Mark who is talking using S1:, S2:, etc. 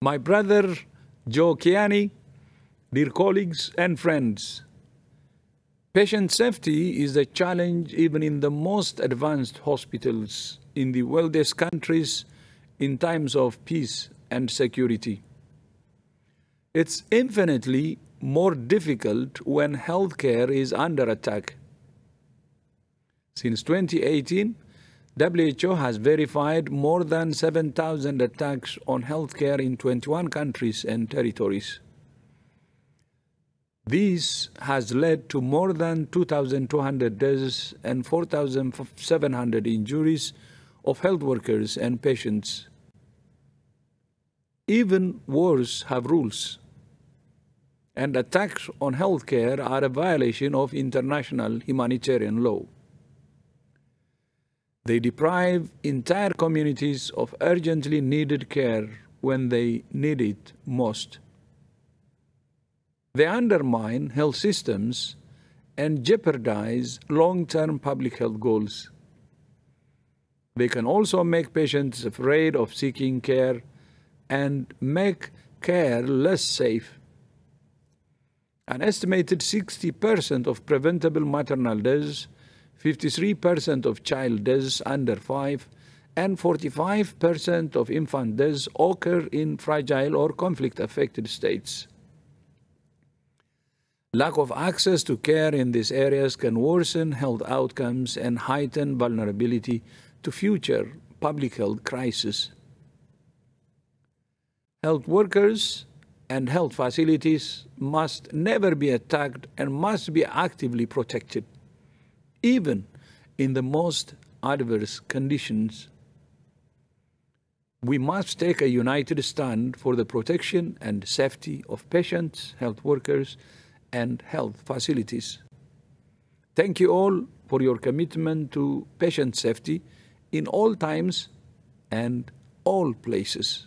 S1: My brother Joe Kiani, dear colleagues and friends, patient safety is a challenge even in the most advanced hospitals in the wealthiest countries in times of peace and security. It's infinitely more difficult when healthcare is under attack. Since 2018, WHO has verified more than 7,000 attacks on healthcare in 21 countries and territories. This has led to more than 2,200 deaths and 4,700 injuries of health workers and patients. Even wars have rules, and attacks on healthcare are a violation of international humanitarian law. They deprive entire communities of urgently needed care when they need it most. They undermine health systems and jeopardize long term public health goals. They can also make patients afraid of seeking care and make care less safe. An estimated 60% of preventable maternal deaths 53% of child deaths under 5 and 45% of infant deaths occur in fragile or conflict affected states. Lack of access to care in these areas can worsen health outcomes and heighten vulnerability to future public health crises. Health workers and health facilities must never be attacked and must be actively protected even in the most adverse conditions. We must take a united stand for the protection and safety of patients, health workers, and health facilities. Thank you all for your commitment to patient safety in all times and all places.